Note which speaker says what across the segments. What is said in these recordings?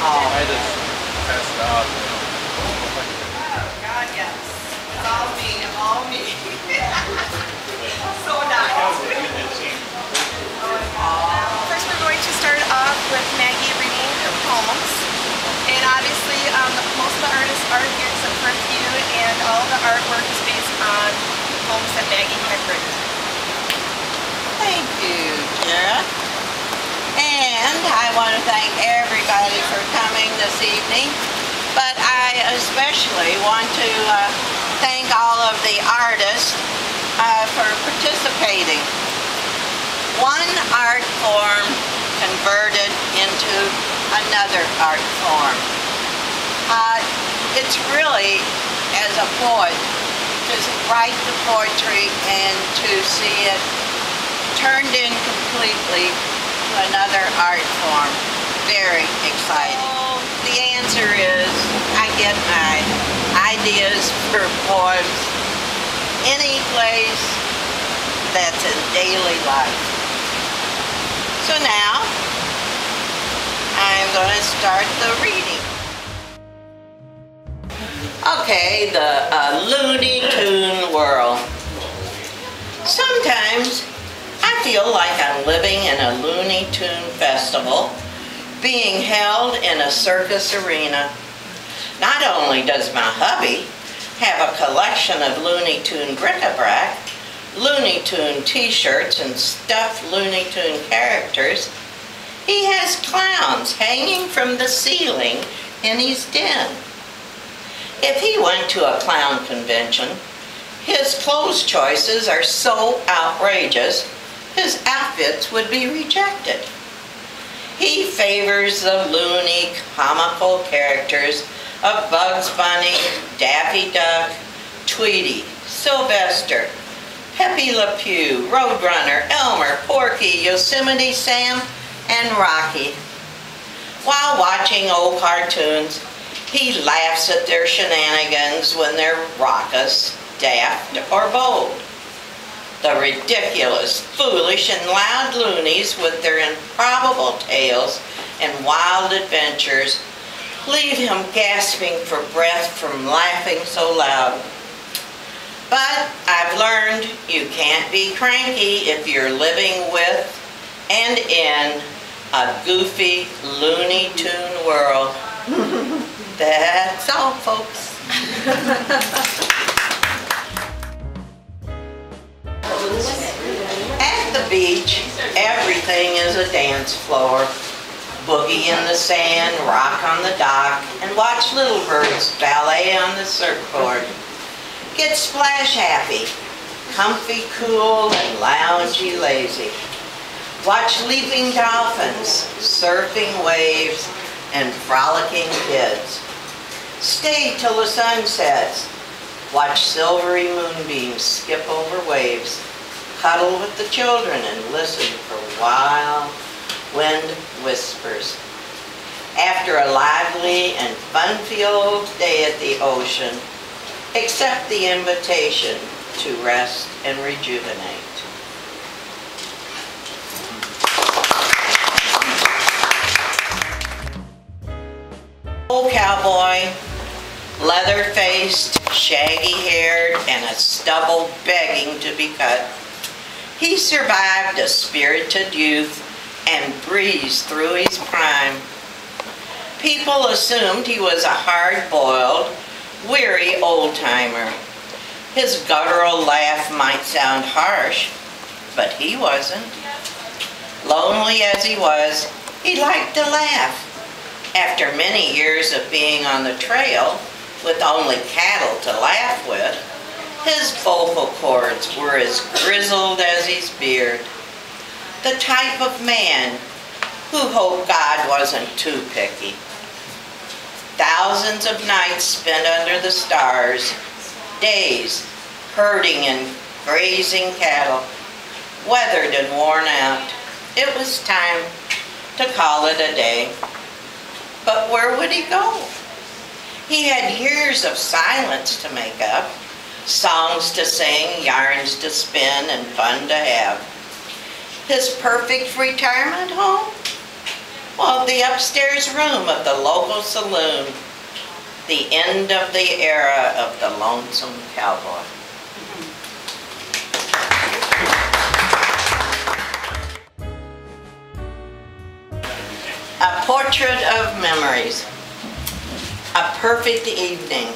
Speaker 1: Oh. I just passed out. Oh, God, yes. It's all me. It's all me. so nice. First, we're going to start off with Maggie reading her poems. And obviously, um, most of the artists are here except for a few, and all the artwork is based on poems that Maggie had written.
Speaker 2: Thank you, Kara. I want to thank everybody for coming this evening. But I especially want to uh, thank all of the artists uh, for participating. One art form converted into another art form. Uh, it's really, as a poet, to write the poetry and to see it turned in completely to another art form. Very exciting. The answer is I get my ideas for poems any place that's in daily life. So now I'm going to start the reading. Okay, the uh, Looney Tune world. Sometimes feel like I'm living in a Looney Tune festival being held in a circus arena. Not only does my hubby have a collection of Looney Tune bric-a-brac, Looney Tune t-shirts and stuffed Looney Tune characters, he has clowns hanging from the ceiling in his den. If he went to a clown convention, his clothes choices are so outrageous, his outfits would be rejected. He favors the loony, comical characters of Bugs Bunny, Daffy Duck, Tweety, Sylvester, Pepe Le Pew, Roadrunner, Elmer, Porky, Yosemite Sam, and Rocky. While watching old cartoons, he laughs at their shenanigans when they're raucous, daft, or bold. The ridiculous, foolish, and loud loonies with their improbable tales and wild adventures leave him gasping for breath from laughing so loud. But I've learned you can't be cranky if you're living with and in a goofy Looney Tune world. That's all, folks. At the beach, everything is a dance floor. Boogie in the sand, rock on the dock, and watch little birds ballet on the surfboard. Get splash happy, comfy, cool, and loungy lazy. Watch leaping dolphins, surfing waves, and frolicking kids. Stay till the sun sets. Watch silvery moonbeams skip over waves. Cuddle with the children and listen for wild wind whispers. After a lively and fun-filled day at the ocean, accept the invitation to rest and rejuvenate. Old cowboy, leather-faced, shaggy-haired, and a stubble begging to be cut. He survived a spirited youth and breezed through his prime. People assumed he was a hard-boiled, weary old-timer. His guttural laugh might sound harsh, but he wasn't. Lonely as he was, he liked to laugh. After many years of being on the trail, with only cattle to laugh with, his vocal cords were as grizzled as his beard. The type of man who hoped God wasn't too picky. Thousands of nights spent under the stars, days herding and grazing cattle, weathered and worn out. It was time to call it a day. But where would he go? He had years of silence to make up, songs to sing, yarns to spin, and fun to have. His perfect retirement home? Well, the upstairs room of the local saloon. the end of the era of the lonesome cowboy. A portrait of memories. A perfect evening,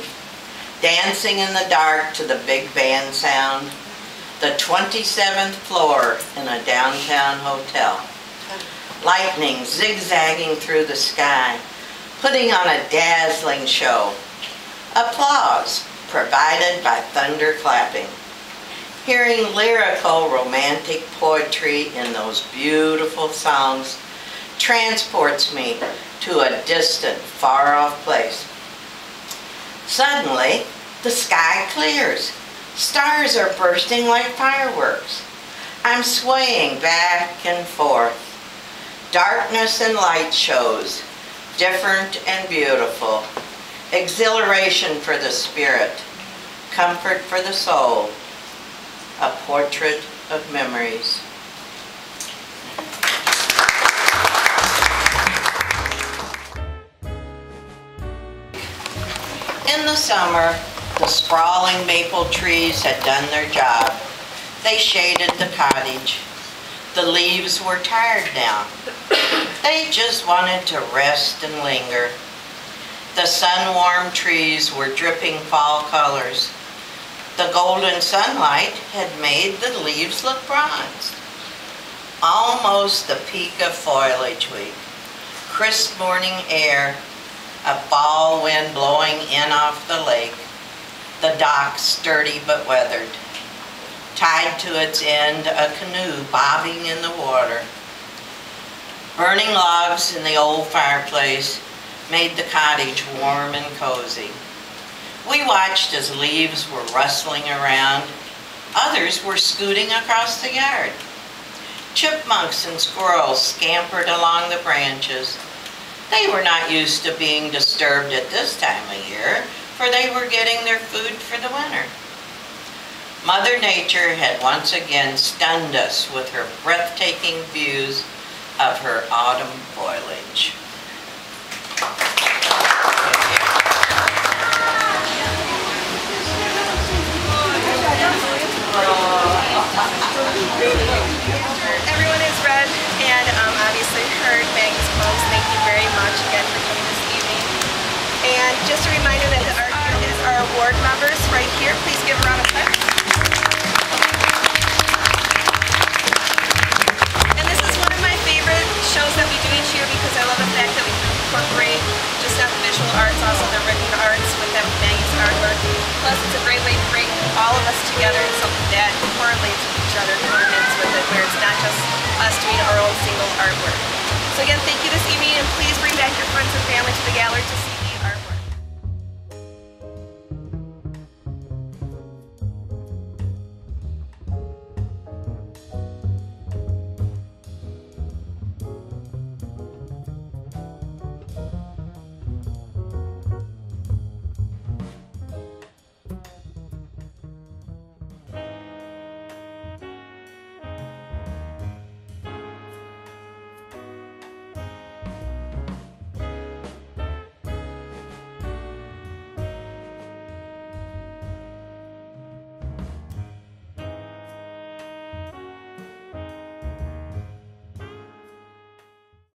Speaker 2: dancing in the dark to the big band sound. The 27th floor in a downtown hotel. Lightning zigzagging through the sky, putting on a dazzling show. Applause provided by thunder clapping. Hearing lyrical romantic poetry in those beautiful songs transports me to a distant, far-off place. Suddenly, the sky clears. Stars are bursting like fireworks. I'm swaying back and forth. Darkness and light shows, different and beautiful. Exhilaration for the spirit, comfort for the soul. A portrait of memories. The summer, the sprawling maple trees had done their job. They shaded the cottage. The leaves were tired now. They just wanted to rest and linger. The sun-warmed trees were dripping fall colors. The golden sunlight had made the leaves look bronze. Almost the peak of foliage week. Crisp morning air, a fall wind blowing in off the lake, the dock sturdy but weathered. Tied to its end, a canoe bobbing in the water. Burning logs in the old fireplace made the cottage warm and cozy. We watched as leaves were rustling around. Others were scooting across the yard. Chipmunks and squirrels scampered along the branches. They were not used to being disturbed at this time of year, for they were getting their food for the winter. Mother Nature had once again stunned us with her breathtaking views of her autumn foliage.
Speaker 1: Award members right here. Please give a round of applause. And this is one of my favorite shows that we do each year because I love the fact that we incorporate just not the visual arts, also the written arts with that Maggie's artwork. Plus, it's a great way to bring all of us together in something that correlates with each other, coordinates with it, where it's not just us doing our own single artwork. So again, thank you this evening, and please bring back your friends and family to the gallery to see